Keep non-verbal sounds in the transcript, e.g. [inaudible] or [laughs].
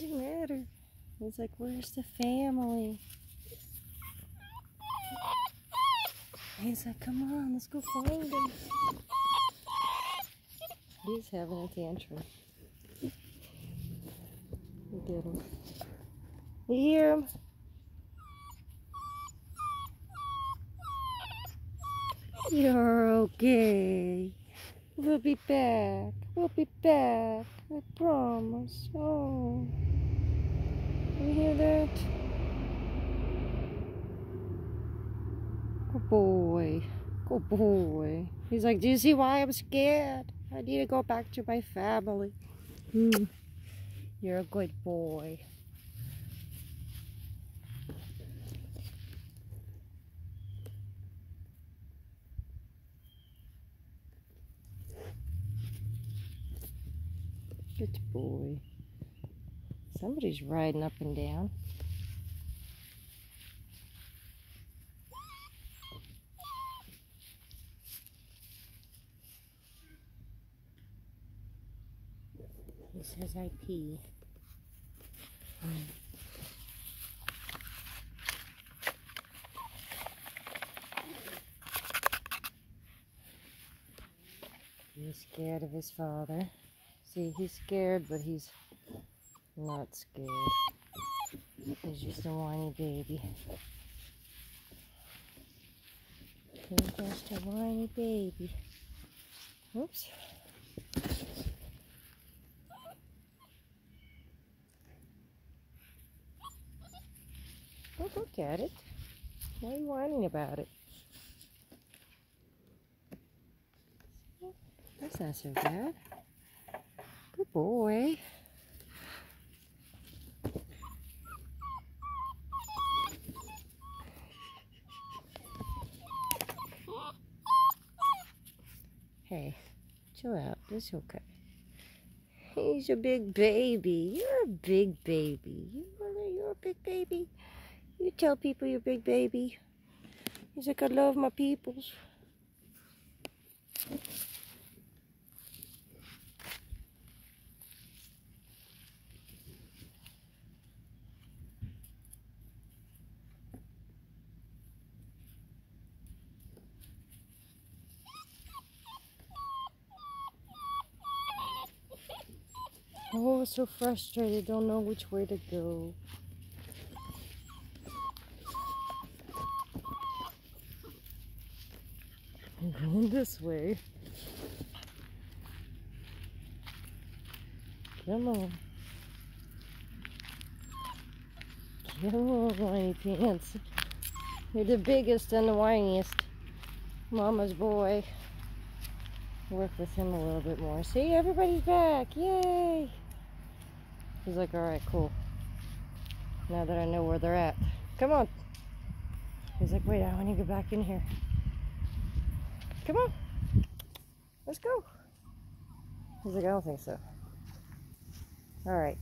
the matter? He's like, where's the family? He's like, come on, let's go find him. He's having a tantrum. You get him. You hear him? You're okay. We'll be back. We'll be back. I promise. Oh. You hear that? Good boy. Good boy. He's like, do you see why I'm scared? I need to go back to my family. Hmm. You're a good boy. Good boy. Somebody's riding up and down. He says I pee. He's scared of his father. See, he's scared, but he's not scared. He's just a whiny baby. He's just a whiny baby. Oops. Look at it. Why are you whining about it? That's not so bad. Good boy. Hey, chill out. It's okay. He's a big baby. You're a big baby. You're a big baby. You tell people you're big baby. He's like, I love my peoples. Oh, so frustrated, don't know which way to go. I'm [laughs] going this way. Come on. Come on, whiny pants. You're the biggest and the whiniest. Mama's boy. Work with him a little bit more. See, everybody's back. Yay! He's like, alright, cool. Now that I know where they're at. Come on. He's like, wait, I want to go back in here. Come on. Let's go. He's like, I don't think so. Alright.